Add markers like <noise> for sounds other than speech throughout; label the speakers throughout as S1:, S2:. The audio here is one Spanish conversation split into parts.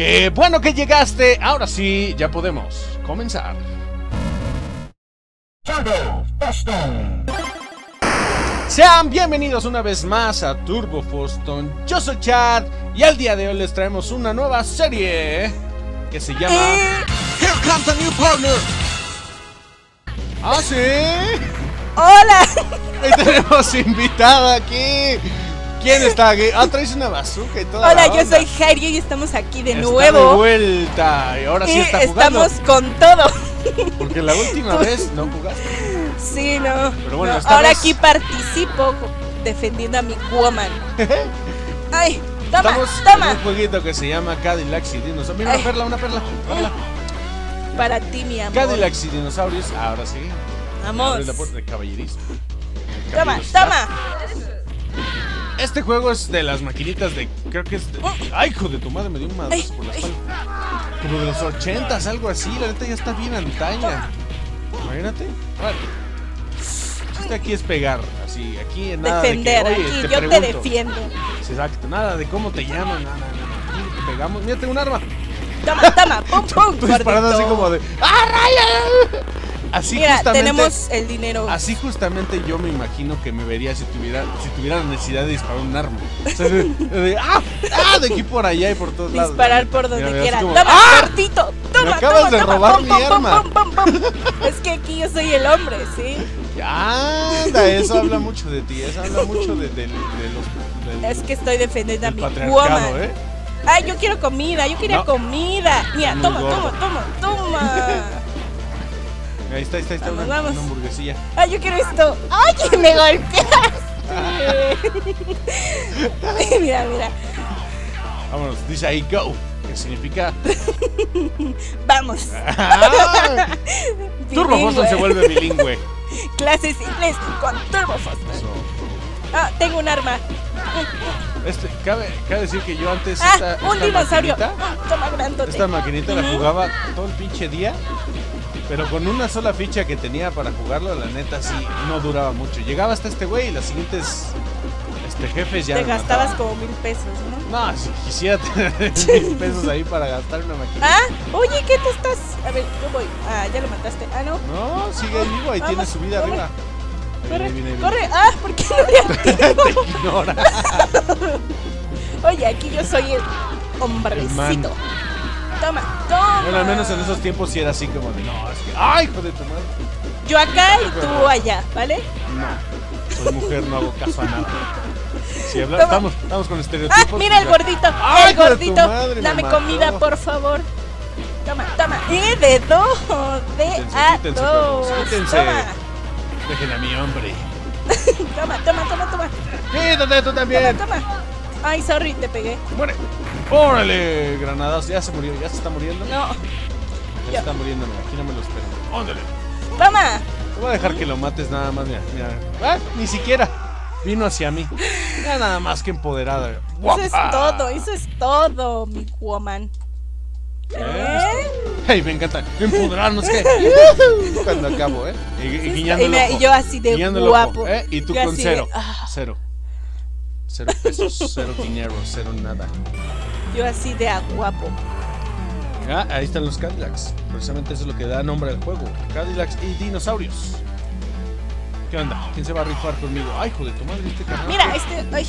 S1: Qué bueno que llegaste. Ahora sí, ya podemos comenzar. Sean bienvenidos una vez más a Turbo Foston. Yo soy Chad y al día de hoy les traemos una nueva serie que se llama Here Comes a New Partner. ¿Ah, sí?
S2: ¡Hola!
S1: Ahí tenemos invitada aquí. ¿Quién está aquí? Ah, traes una bazooka y todo.
S2: Hola, yo soy Jairo y estamos aquí de
S1: Está
S2: nuevo.
S1: de vuelta. Y ahora sí está jugando.
S2: estamos con todo.
S1: Porque la última <laughs> vez no jugaste.
S2: Sí, no.
S1: Pero bueno,
S2: no,
S1: esta
S2: Ahora aquí participo defendiendo a mi woman. <laughs> Ay, toma,
S1: Estamos en
S2: toma.
S1: un jueguito que se llama Cadillacs y Dinosaurios. Mira, una perla, una perla. perla.
S2: Para ti, mi amor.
S1: Cadillacs y Dinosaurios. Ahora sí.
S2: Vamos.
S1: La puerta de caballerismo.
S2: Toma, toma.
S1: Este juego es de las maquinitas de. Creo que es. de- Ay, hijo de tu madre, me dio un madrazo por la espalda. Como de los ochentas, algo así. La neta ya está bien antaña. Imagínate. Vale. El chiste aquí es pegar. Así, aquí nada.
S2: Defender.
S1: de que, Oye,
S2: aquí
S1: te
S2: yo te defiendo.
S1: Exacto, nada de cómo te llaman, nada, nada. Aquí te pegamos. Mira, tengo un arma.
S2: Toma, toma. Pum, <laughs> pum.
S1: Tú disparando así como de. ¡Ah, raya! Así
S2: Mira,
S1: justamente.
S2: tenemos el dinero.
S1: Así justamente yo me imagino que me vería si tuviera, si tuviera la necesidad de disparar un arma. O sea, de, de- ¡ah! ¡ah! De aquí por allá y por todos lados.
S2: Disparar por donde
S1: Mira,
S2: quiera.
S1: como,
S2: Toma,
S1: ¡ah!
S2: cortito. Toma,
S1: acabas
S2: toma,
S1: de
S2: toma.
S1: robar mi
S2: pum,
S1: arma.
S2: pum. Es que aquí yo soy el hombre, ¿sí?
S1: Anda, eso habla mucho de ti, eso habla mucho de, de- los.
S2: Es que estoy defendiendo a mi woman.
S1: ¿eh?
S2: Ay, yo quiero comida, yo quería
S1: No.
S2: comida. Mira, toma, toma, toma, toma.
S1: Ahí está, ahí está, ahí está
S2: Vamos,
S1: una,
S2: vamos.
S1: una hamburguesilla.
S2: Ay, yo quiero esto. Ay, que me golpeaste. <laughs> mira, mira.
S1: Vámonos, dice ahí go, que significa. <laughs>
S2: Vamos. <laughs>
S1: Turbo. Boston se vuelve bilingüe.
S2: Clases inglés con Turbo.
S1: Eso.
S2: Ah, tengo un arma.
S1: Este, cabe, cabe decir que yo antes
S2: Ah,
S1: esta,
S2: un dinosaurio.
S1: maquinita-
S2: Ah, Toma grandote.
S1: Esta maquinita la jugaba todo el pinche día. Pero con una sola ficha que tenía para jugarlo, la neta sí no duraba mucho. Llegaba hasta este güey y los siguientes este, jefes ya.
S2: Te gastabas
S1: mataban.
S2: como mil pesos, ¿no?
S1: No, si quisiera tener <laughs> mil pesos ahí para gastar una maquinita.
S2: Ah, oye, ¿qué te estás? A ver, yo voy. Ah, ya lo mataste. Ah, no.
S1: No, sigue ahí vivo, ahí
S2: Vamos,
S1: tiene su vida
S2: corre.
S1: arriba. Ahí
S2: Corre,
S1: viene, viene, viene.
S2: corre. Ah, ¿por qué no le? <laughs>
S1: Te ignora. <laughs>
S2: Oye, aquí yo soy el hombrecito. Toma, toma.
S1: Bueno, al menos en esos tiempos sí era así como de, no, es que, ¡ay, hijo de tu madre!
S2: Yo acá y tú allá, ¿vale?
S1: No, soy mujer, no hago caso a nada. Si habla-
S2: Toma.
S1: estamos, estamos con
S2: Ah,
S1: estereotipos.
S2: mira el
S1: pues,
S2: gordito.
S1: ¡Ay,
S2: el gordito.
S1: madre,
S2: Dame comida, por favor. Toma, toma. Y de dos. De
S1: Quítense,
S2: a
S1: quítense,
S2: dos.
S1: quítense.
S2: Toma.
S1: A mi hombre. <laughs>
S2: Toma, toma, toma, toma.
S1: Quítate tú
S2: Toma,
S1: también.
S2: toma. Ay, sorry, te pegué.
S1: Muere. Órale, granadas. Ya se murió, ya se está muriendo.
S2: No.
S1: Ya se está muriendo, mira, aquí no me lo espero. Óndale.
S2: Toma.
S1: Te voy a dejar que lo mates nada más, mira. mira. Ah, ni siquiera. Vino hacia mí. Ya nada más que empoderada.
S2: Eso es todo, eso es todo, mi woman. ¿Eh?
S1: Hey, me encanta. Empoderarnos, ¿qué? <laughs> Cuando acabo, ¿eh? Y, y guiñando el ojo.
S2: y yo así de
S1: Guiñando el ojo,
S2: guapo.
S1: ¿eh? Y tú
S2: Yo
S1: con
S2: así de,
S1: cero.
S2: ah.
S1: Cero. Cero pesos, cero dinero, cero nada.
S2: Yo así de a guapo.
S1: Ah, ahí están los Cadillacs. Precisamente eso es lo que da nombre al juego. Cadillacs y dinosaurios. ¿Qué onda? ¿Quién se va a rifar conmigo? Ay, hijo de tu madre, este canal.
S2: Mira, este. Ay.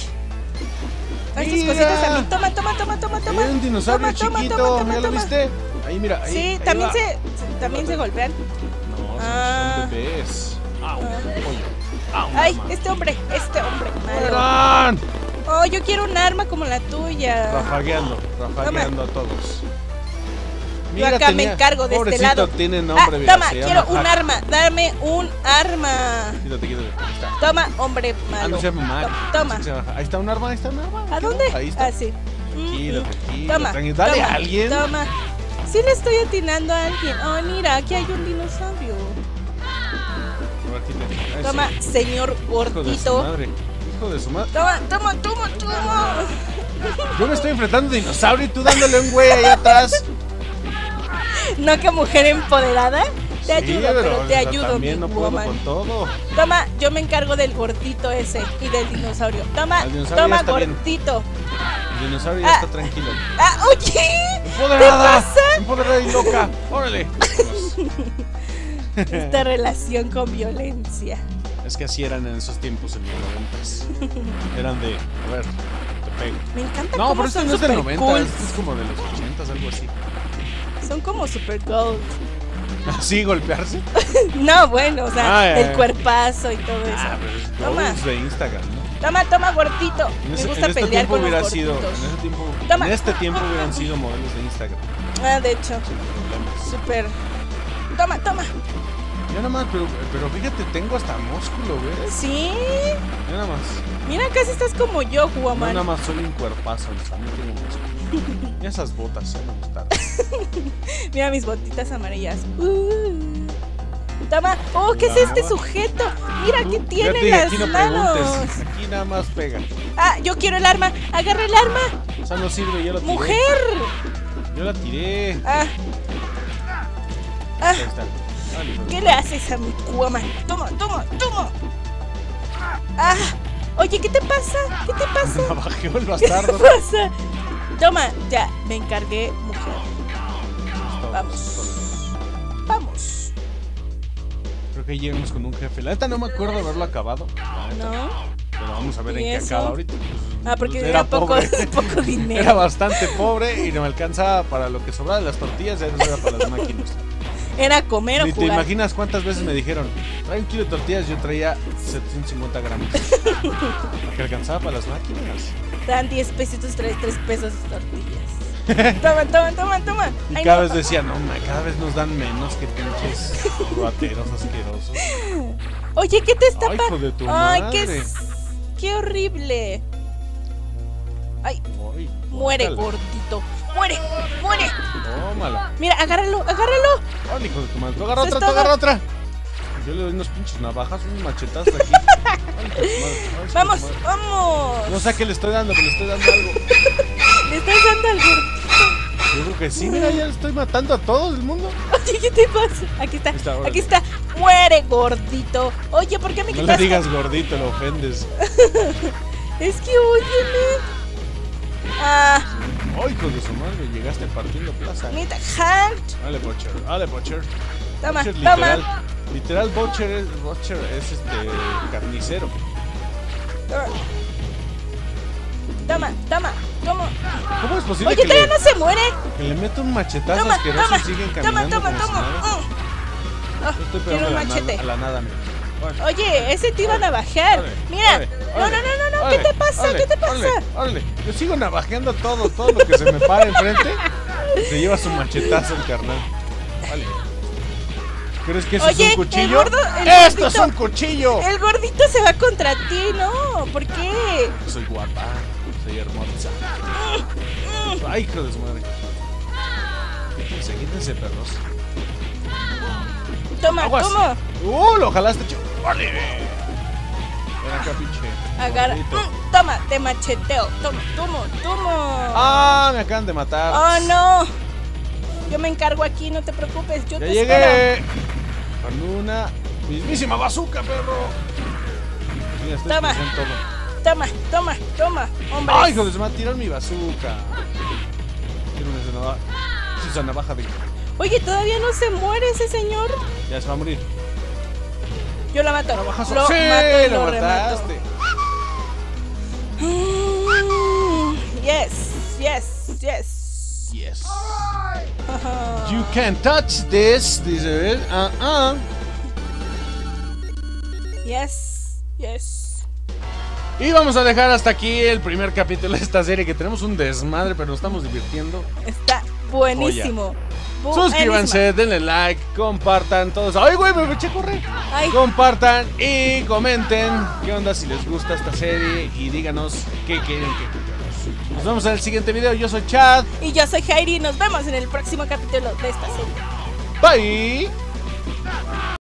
S2: Estas cositas a mí. Toma, toma, toma, toma, toma.
S1: Hay un dinosaurio
S2: Toma,
S1: chiquito,
S2: toma, toma,
S1: ¿ya lo
S2: toma.
S1: viste? Ahí, mira. Ahí,
S2: Sí,
S1: ahí
S2: también
S1: va.
S2: se, también se golpean.
S1: No, son,
S2: Ah.
S1: son bebés. Ah, un pollo. Ah,
S2: Ay,
S1: arma.
S2: este hombre, este hombre.
S1: ¡Mueran!
S2: Oh, yo quiero un arma como la tuya.
S1: Rafagueando, rafagueando a todos.
S2: Yo acá me encargo de este lado.
S1: tiene
S2: Ah,
S1: nombre, mira,
S2: toma, quiero un arma. Dame un arma.
S1: Quítate, quítate. Está.
S2: Toma, hombre
S1: Ah,
S2: malo.
S1: no se llama Mac.
S2: Toma.
S1: Ahí está un arma, ahí está un arma.
S2: ¿A dónde?
S1: Ahí está.
S2: Ah, sí. Mm,
S1: Tranquilo,
S2: mm.
S1: tranquilo,
S2: Toma.
S1: tranquilo. Dale
S2: toma,
S1: a alguien.
S2: Toma. Sí le estoy atinando a alguien. Oh, mira, aquí hay un dinosaurio. Toma, señor gordito.
S1: Hijo de su madre.
S2: Toma, toma, toma, toma.
S1: Yo me estoy enfrentando a un dinosaurio y tú dándole un güey ahí atrás.
S2: No que mujer empoderada. Te
S1: Sí,
S2: ayudo, pero te ayudo, mi
S1: También no puedo
S2: woman.
S1: con todo.
S2: Toma, yo me encargo del gordito ese y del dinosaurio. Toma,
S1: dinosaurio
S2: toma, gordito.
S1: El dinosaurio ya
S2: Ah.
S1: está tranquilo.
S2: Ah, oye.
S1: loca. Órale. <laughs>
S2: Esta relación con violencia.
S1: Es que así eran en esos tiempos en los 90. <laughs> Eran de, a ver, te pego.
S2: Me encanta
S1: No, pero este no es del
S2: super
S1: 90,
S2: cool.
S1: este es como de los 80, algo así.
S2: Son como super gold.
S1: ¿Así golpearse? <laughs>
S2: No, bueno, o sea,
S1: Ah,
S2: el
S1: ya.
S2: cuerpazo y todo eso.
S1: Ah, pero es
S2: Toma.
S1: de Instagram, ¿no?
S2: Toma, toma, gordito.
S1: En,
S2: Me gusta
S1: en este
S2: pelear
S1: tiempo
S2: con los
S1: sido, en ese tiempo,
S2: Toma.
S1: en este tiempo hubieran sido modelos de Instagram.
S2: Ah, de hecho, súper. Toma, toma.
S1: Ya nada más, pero, pero fíjate, tengo hasta músculo, ¿ves?
S2: Sí.
S1: Ya nada más.
S2: Mira, casi estás como yo,
S1: No,
S2: Guaman.
S1: nada más soy un cuerpazo, no tengo músculo. Y esas botas, ya me gustaron.
S2: Mira mis botitas amarillas. Uh. Toma. Oh, ¿qué es este sujeto? Mira
S1: ya
S2: tiene
S1: dije,
S2: las
S1: aquí no
S2: manos.
S1: preguntes, aquí nada más pega.
S2: Ah, yo quiero el arma. Agarra el arma.
S1: O sea, no sirve, yo la tiré.
S2: Mujer.
S1: Yo la tiré.
S2: Ah. Ah,
S1: Ahí está.
S2: ¿Qué le haces a mi Guaman? Toma, toma, toma. Ah. Oye, ¿qué te pasa? ¿Qué te pasa? <laughs>
S1: Bajó el
S2: ¿Qué te
S1: bastardo.
S2: pasa? Toma, ya, me encargué, mujer. Vamos. Vamos.
S1: Creo que llegamos con un jefe. La neta no me acuerdo haberlo acabado. la.
S2: ¿No?
S1: Pero vamos a ver
S2: ¿Y
S1: en qué acaba ahorita. Pues,
S2: Ah, porque
S1: pues,
S2: era poco <laughs> <laughs> dinero.
S1: Era bastante pobre y no me alcanzaba para lo que sobraba de las tortillas, ya no era para las máquinas.
S2: Era comer o
S1: Ni te
S2: jugar.
S1: imaginas cuántas veces me dijeron, trae un kilo de tortillas, yo traía 750 gramos. <laughs> Porque alcanzaba para las máquinas.
S2: Dan 10 pesitos, traes 3 pesos de tortillas. <laughs> toma, toma, toma, toma.
S1: Y
S2: Ay,
S1: cada
S2: no.
S1: vez decía, no, ma, cada vez nos dan menos que pinches ruateros asquerosos.
S2: Oye, ¿qué te está
S1: Ay,
S2: pa-
S1: hijo de tu
S2: Ay, qué, qué horrible. Ay,
S1: Ay,
S2: muere, gordito. Muere, muere.
S1: Tómala.
S2: Mira, agárralo, agárralo.
S1: Ay, hijo de tu madre. Agarra otra, agarra otra. Yo le doy unos pinches navajas, unos machetazos aquí. <laughs>
S2: Vamos, vamos.
S1: No sé a qué le estoy dando, pero le estoy dando algo. <laughs>
S2: Le estás dando al gordito.
S1: Yo creo que sí, mira, ya le estoy matando a todo el mundo. <laughs>
S2: Oye, ¿qué te pasa? Aquí está, aquí está. Muere, gordito. Oye, ¿por qué me
S1: No le digas gordito, lo ofendes.
S2: Es que óyeme. Ah,
S1: Ay, hijo de su madre, llegaste partiendo plaza.
S2: neta, Hunt.
S1: Dale, Butcher, dale, Butcher.
S2: Toma,
S1: Butcher,
S2: toma.
S1: literal. Literal, Butcher es, Butcher es este carnicero.
S2: Toma, toma, toma.
S1: ¿Cómo es posible
S2: Oye,
S1: que,
S2: todavía
S1: le,
S2: no se muere.
S1: que le meta un machetazo
S2: Toma,
S1: asqueroso
S2: toma,
S1: y siguen
S2: toma,
S1: caminando
S2: toma,
S1: como si
S2: toma.
S1: nada?
S2: Mm. Ah,
S1: estoy pegando
S2: un
S1: a la,
S2: machete.
S1: nada, a la nada, mira.
S2: Oye, ese te iba a
S1: órale,
S2: Mira. No, no, no, no, ¿Qué te pasa?
S1: órale,
S2: ¿Qué te pasa?
S1: órale, órale. Yo sigo navajeando todo, todo lo que se me para enfrente. Se lleva su machetazo el carnal. Vale. ¿Crees que eso
S2: Oye,
S1: es
S2: el
S1: un cuchillo?
S2: gordo- el
S1: ¡Esto es
S2: gordito-
S1: un cuchillo!
S2: El gordito se va contra ti, ¿no? ¿Por qué?
S1: Soy guapa, soy hermosa. Ay, hijo de su madre. Quítense, quítense, perros.
S2: Toma,
S1: Aguas.
S2: toma.
S1: ¡Uh! Lo jalaste, chico. ¡Vale! Ven acá, pinche.
S2: Agarra. Mm, Toma, te macheteo. Toma, toma, toma.
S1: ¡Ah! Me acaban de matar.
S2: Oh, no. Yo me encargo aquí, no te preocupes. Yo
S1: ¡Ya
S2: te espero.
S1: llegué! Con una mismísima bazooka, perro. Mira,
S2: Toma. Toma, toma, toma. Hombre.
S1: ¡Ay, hijo de su madre! Tiraron mi bazooka. Quiero una navaja. Esa navaja de.
S2: Oye, todavía no se muere ese señor.
S1: Ya se va a morir.
S2: Yo lo mato.
S1: Navajazo.
S2: Lo
S1: ¡Sí!
S2: mato y
S1: lo
S2: lo remato. Mm, Yes, yes, yes.
S1: Yes. You can touch this, dice él. Ah, ah.
S2: Yes, yes.
S1: Y vamos a dejar hasta aquí el primer capítulo de esta serie que tenemos un desmadre, pero nos estamos divirtiendo.
S2: Está buenísimo. Buenísimo.
S1: Suscríbanse, denle like, compartan todos. ¡Ay, güey! Me eché a correr.
S2: Ay,
S1: Compartan y comenten qué onda si les gusta esta serie y díganos qué quieren que. Nos vemos en el siguiente video. Yo soy Chad.
S2: y yo soy Heidi. Nos vemos en el próximo capítulo de esta serie.
S1: Bye.